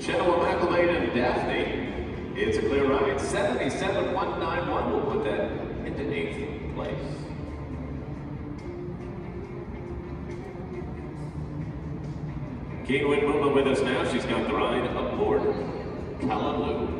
Genoa McElvain, and Daphne. It's a clear ride. 77.191 will put that into eighth place. Kingwin Muma with us now. She's got the ride aboard Callaloo.